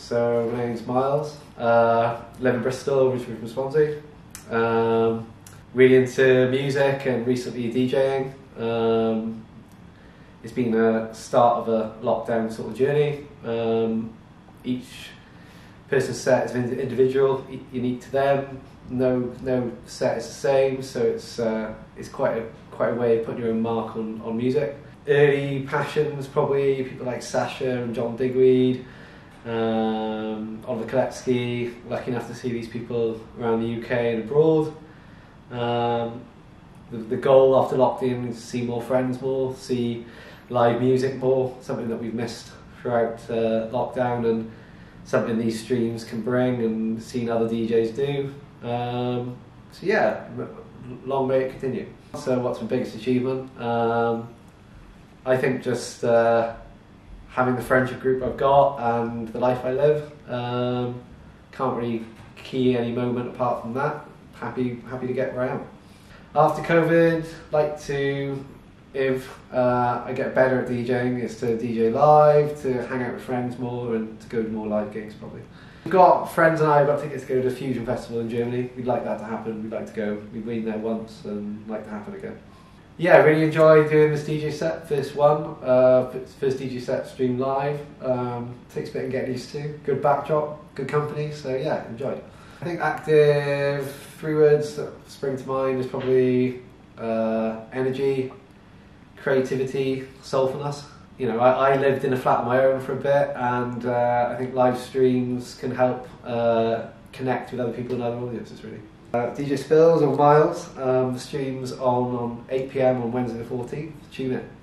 So my name's Miles. Uh, live in Bristol, originally from Swansea. Um, really into music and recently DJing. Um, it's been a start of a lockdown sort of journey. Um, each person's set is individual, unique to them. No, no set is the same, so it's uh, it's quite a quite a way of putting your own mark on, on music. Early passions probably people like Sasha and John Digweed, um, Oliver Koletzki. Lucky enough to see these people around the UK and abroad. Um, the, the goal after lockdown is to see more friends more, see live music more, something that we've missed throughout uh, lockdown and something these streams can bring and seen other DJs do. Um, so yeah, long may it continue. So what's my biggest achievement? Um, I think just uh, having the friendship group I've got and the life I live. Um, can't really key any moment apart from that. Happy, happy to get where I am. After COVID, like to, if uh, I get better at DJing, is to DJ live, to hang out with friends more, and to go to more live gigs probably. We've got friends and I have got tickets to go to the Fusion Festival in Germany. We'd like that to happen. We'd like to go. We've been there once and like to happen again yeah, I really enjoyed doing this DJ set, first one, uh, first DJ set streamed live. Um, takes a bit of getting used to. Good backdrop, good company, so yeah, enjoyed. I think AKTIV, three words that spring to mind is probably uh, energy, creativity, soulfulness. You know, I, I, lived in a flat on my own for a bit, and uh, I think live streams can help uh, connect with other people and other audiences, really. Uh, DJ Spills or Miles, um, stream's on on 8pm on Wednesday the 14th. Tune in.